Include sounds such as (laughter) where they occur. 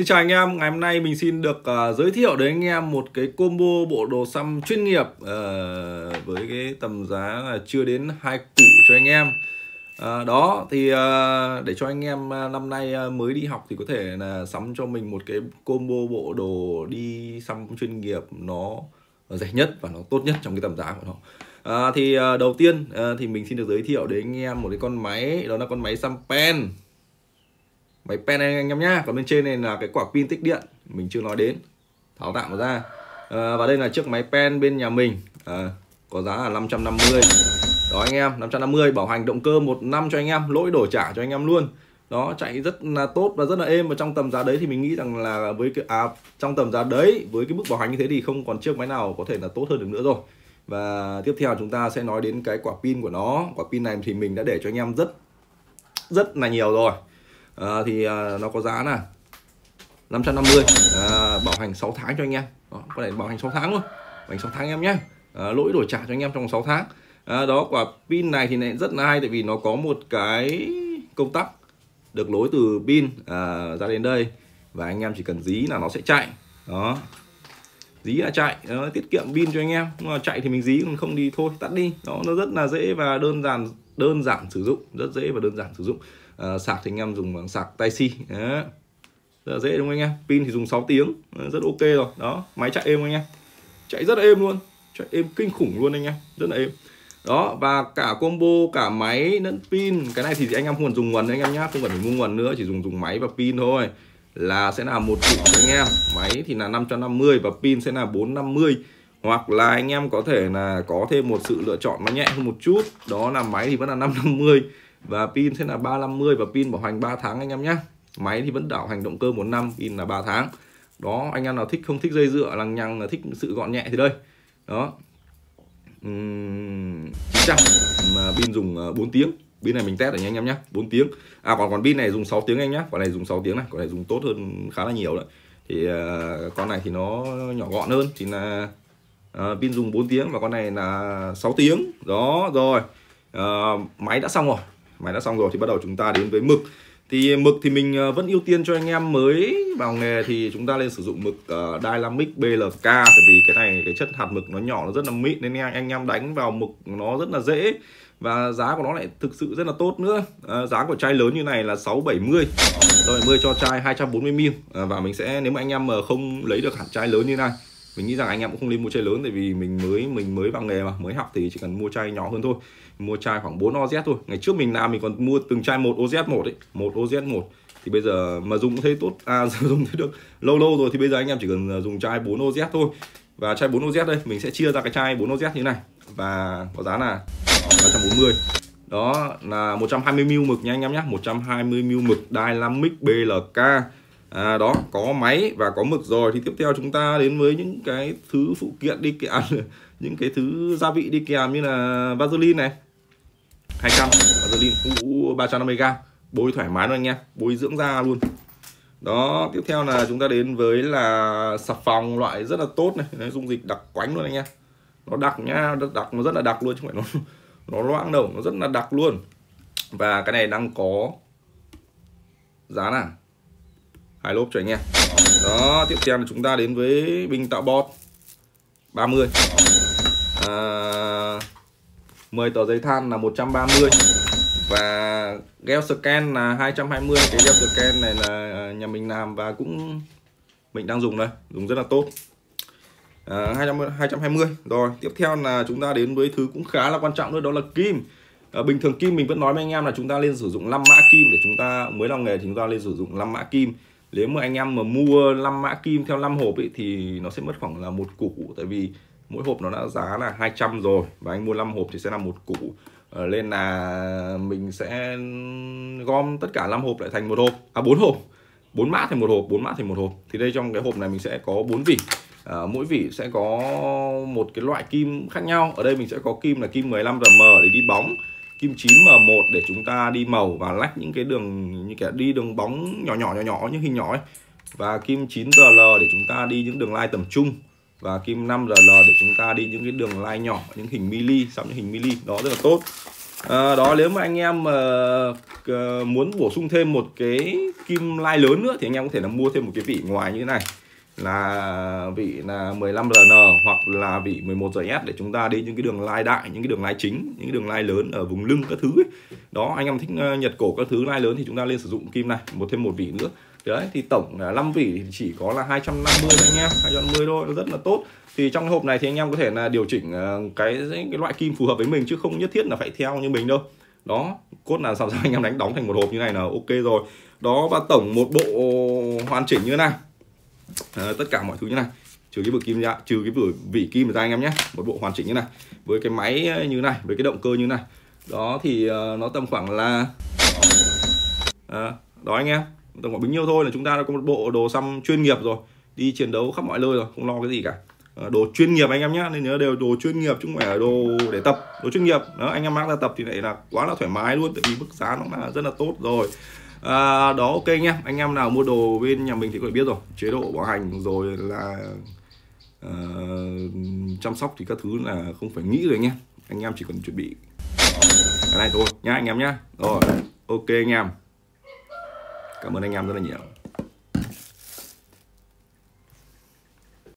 Xin chào anh em, ngày hôm nay mình xin được uh, giới thiệu đến anh em một cái combo bộ đồ xăm chuyên nghiệp uh, với cái tầm giá là chưa đến hai củ cho anh em. Uh, đó thì uh, để cho anh em uh, năm nay uh, mới đi học thì có thể là sắm cho mình một cái combo bộ đồ đi xăm chuyên nghiệp nó rẻ nhất và nó tốt nhất trong cái tầm giá của nó. À, thì uh, đầu tiên uh, thì mình xin được giới thiệu đến anh em một cái con máy đó là con máy xăm pen máy pen anh em nhá còn bên trên này là cái quả pin tích điện mình chưa nói đến. Tháo tạm ra. À, và đây là chiếc máy pen bên nhà mình. À, có giá là 550 đó anh em 550 bảo hành động cơ một năm cho anh em lỗi đổi trả cho anh em luôn. Đó chạy rất là tốt và rất là êm. Và trong tầm giá đấy thì mình nghĩ rằng là với cái à, trong tầm giá đấy với cái mức bảo hành như thế thì không còn chiếc máy nào có thể là tốt hơn được nữa rồi. Và tiếp theo chúng ta sẽ nói đến cái quả pin của nó. Quả pin này thì mình đã để cho anh em rất rất là nhiều rồi à, thì à, nó có giá là 550 à, ờ, bảo hành 6 tháng cho anh em. Đó, có thể bảo hành 6 tháng luôn. Bảo hành 6 tháng em nhé. À, lỗi đổi trả cho anh em trong 6 tháng. À, đó quả pin này thì lại rất là hay tại vì nó có một cái công tắc được nối từ pin à, ra đến đây và anh em chỉ cần dí là nó sẽ chạy. Đó. Dí là chạy nó tiết kiệm pin cho anh em. Nhưng mà chạy thì mình dí còn không đi thôi tắt đi. Đó nó rất là dễ và đơn giản đơn giản sử dụng rất dễ và đơn giản sử dụng à, sạc thì anh em dùng bằng sạc tai si rất là dễ đúng không anh em? Pin thì dùng 6 tiếng. Ờ, rất ok rồi. Đó máy chạy êm anh em. Chạy rất là êm luôn. Chạy êm kinh khủng luôn anh em. Rất là êm. Đó và cả combo cả máy lẫn pin. Cái này thì anh em không cần dùng nguồn anh em nhá. Không cần phải mua nguồn nữa chỉ dùng dùng máy và pin thôi. Là sẽ là một triệu anh em. Máy thì là 550 và pin sẽ là 450 hoặc là anh em có thể là có thêm một sự lựa chọn nó nhẹ hơn một chút. Đó là máy thì vẫn là 550 và pin sẽ là 350 và pin bảo hành 3 tháng anh em nhé. Máy thì vẫn đảo hành động cơ một năm pin là 3 tháng. Đó anh em nào thích không thích dây dựa lằng nhằng là thích sự gọn nhẹ thì đây. Đó. Uhm, 900 mà pin dùng ờ, 4 tiếng. Pin này mình test rồi nha anh em nhé 4 tiếng. À còn còn pin này dùng 6 tiếng anh nhé. Còn này dùng 6 tiếng này còn này dùng tốt hơn khá là nhiều đấy. Thì uh, con này thì nó nhỏ gọn hơn thì là uh, pin dùng 4 tiếng và con này là 6 tiếng. Đó rồi. Uh, máy đã xong rồi máy đã xong rồi thì bắt đầu chúng ta đến với mực. Thì mực thì mình ờ, vẫn ưu tiên cho anh em mới vào nghề thì chúng ta nên sử dụng mực uh, Dynamic BLK tại vì cái này cái chất hạt mực nó nhỏ nó rất là mịn nên anh em đánh vào mực nó rất là dễ. Và giá của nó lại thực sự rất là tốt nữa. À, giá của chai lớn như này là 670 670 cho chai 240 ml. À, và mình sẽ nếu mà anh em mà không lấy được hẳn chai lớn như này mình nghĩ rằng anh em cũng không nên mua chai lớn tại vì mình mới mình mới vào nghề mà, mới học thì chỉ cần mua chai nhỏ hơn thôi. Mua chai khoảng 4 oz thôi. Ngày trước mình làm mình còn mua từng chai một oz một ấy, một oz một. Thì bây giờ mà dùng thấy tốt. À (laughs) dùng thấy được. Lâu lâu rồi thì bây giờ anh em chỉ cần à, dùng chai 4 oz thôi. Và chai 4 oz đây, mình sẽ chia ra cái chai 4 oz như này. Và có giá là 340 đó là 120 ml mực nha anh em nhé 120 ml mực Dynamic BLK à, đó có máy và có mực rồi. Thì tiếp theo chúng ta đến với những cái thứ phụ kiện đi kèm (laughs) những cái thứ gia vị đi kèm như là vaseline này. 200 vaseline u 350g bôi thoải mái luôn anh em bôi dưỡng da luôn. Đó tiếp theo là chúng ta đến với là xà phòng loại rất là tốt này. Đấy, dung dịch đặc quánh luôn anh em. Nó đặc nhá đặc nó rất là đặc luôn chứ không phải nó (laughs) nó loãng đâu nó rất là đặc luôn. Và cái này đang có giá là hai lốp cho anh em. Đó tiếp theo là chúng ta đến với bình tạo bọt 30 à, 10 tờ giấy than là 130 và gel scan là 220 cái gel scan này là nhà mình làm và cũng mình đang dùng đây. Dùng rất là tốt. À, 200, 220 rồi tiếp theo là chúng ta đến với thứ cũng khá là quan trọng nữa đó là kim. À, bình thường kim mình vẫn nói với anh em là chúng ta nên sử dụng 5 mã kim để chúng ta mới làm nghề thì chúng ta nên sử dụng 5 mã kim nếu mà anh em mà mua 5 mã kim theo 5 hộp ấy, thì nó sẽ mất khoảng là một củ. Tại vì mỗi hộp nó đã giá là 200 rồi và anh mua 5 hộp thì sẽ là một củ. Ờ, nên là mình sẽ gom tất cả 5 hộp lại thành một hộp. À bốn hộp. Bốn mã thành một hộp bốn mã thành một hộp. Thì đây trong cái hộp này mình sẽ có bốn vỉ. À, mỗi vỉ sẽ có một cái loại kim khác nhau. Ở đây mình sẽ có kim là kim 15 rm để đi bóng kim chín m 1 để chúng ta đi màu và lách những cái đường như kiểu đi đường bóng nhỏ nhỏ nhỏ nhỏ những hình nhỏ ấy. Và kim 9RL để chúng ta đi những đường line tầm trung. Và kim 5RL để chúng ta đi những cái đường line nhỏ những hình mili xong những hình mili đó rất là tốt. À, đó nếu mà anh em uh, muốn bổ sung thêm một cái kim lai lớn nữa thì anh em có thể là mua thêm một cái vị ngoài như thế này là vị là 15RN hoặc là vị 11RS để chúng ta đi những cái đường lai đại, những cái đường lai chính, những cái đường lai lớn ở vùng lưng các thứ ấy. Đó, anh em thích ờ, nhật cổ các thứ lai lớn thì chúng ta lên sử dụng kim này, một thêm một vị nữa. Đấy thì tổng là 5 vị thì chỉ có là 250 thôi anh em, 250 thôi, rất là tốt. Thì trong hộp này thì anh em có thể là điều chỉnh ờ, cái cái loại kim phù hợp với mình chứ không nhất thiết là phải theo như mình đâu. Đó, cốt là sao sao anh em đánh đóng thành một hộp như này là ok rồi. Đó và tổng một bộ hoàn chỉnh như thế này à, tất cả mọi thứ như này. Trừ cái vực kim ra trừ cái vỉ, vỉ kim ra anh em nhé. Một bộ hoàn chỉnh như này với cái máy như này với cái động cơ như này. Đó thì uh, nó tầm khoảng là à, đó anh em. Tầm khoảng bấy nhiêu thôi là chúng ta đã có một bộ đồ xăm chuyên nghiệp rồi. Đi chiến đấu khắp mọi nơi rồi không lo cái gì cả. À, đồ chuyên nghiệp anh em nhé. Nên nhớ đều đồ chuyên nghiệp chứ không phải là đồ để tập. Đồ chuyên nghiệp đó anh em mang ra tập thì lại là quá là thoải mái luôn. Tại vì mức giá nó là rất là tốt rồi à, đó ok nhé anh em nào mua đồ bên nhà mình thì có thể biết rồi. Chế độ bảo hành rồi là uh, chăm sóc thì các thứ là không phải nghĩ rồi nhé anh em chỉ cần chuẩn bị cái này thôi. Nhá anh em nhá. Rồi ok anh em. Cảm ơn anh em rất là nhiều.